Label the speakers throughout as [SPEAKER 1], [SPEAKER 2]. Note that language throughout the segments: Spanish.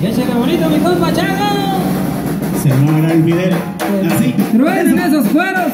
[SPEAKER 1] Échale bonito mi compa Chago.
[SPEAKER 2] Se va a gran Fidel. Así.
[SPEAKER 1] Truenen esos cueros.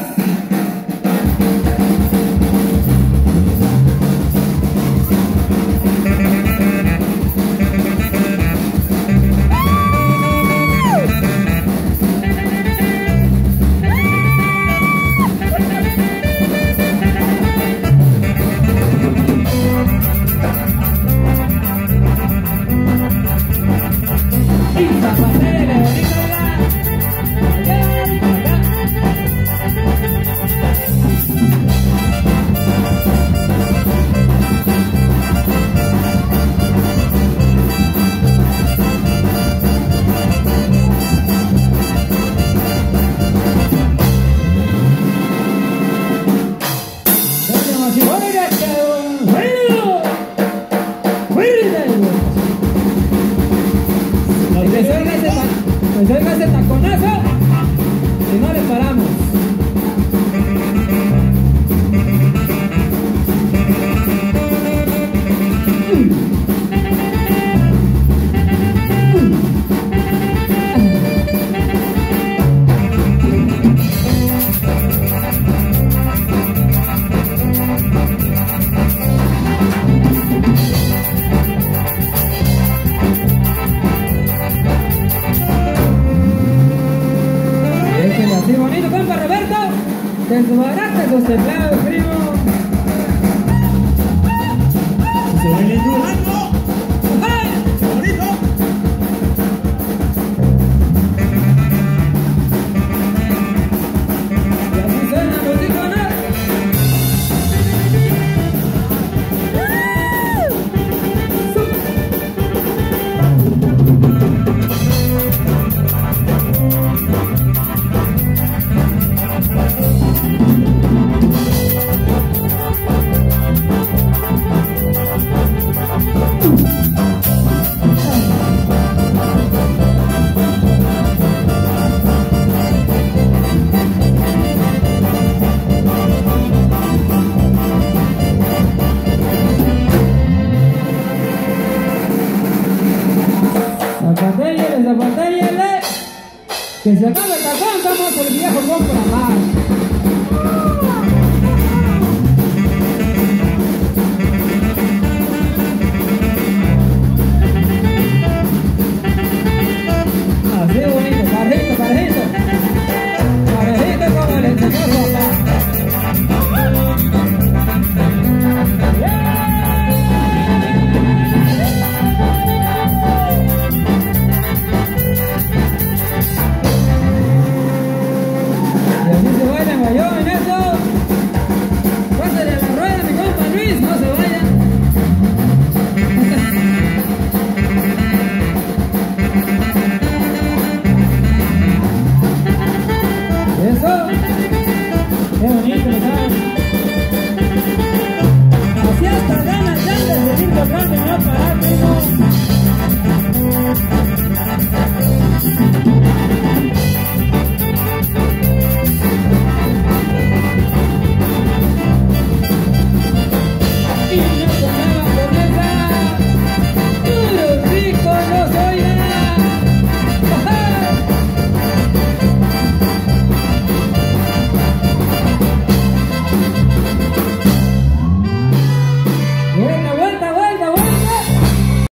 [SPEAKER 1] Déjelo así bonito, compa Roberto. Que su barata sus teclados, primo.
[SPEAKER 2] Se va empujando.
[SPEAKER 1] ¡Ay! Zapatellele. Que se acabe el tacón, estamos el viejo compra más. Thank you.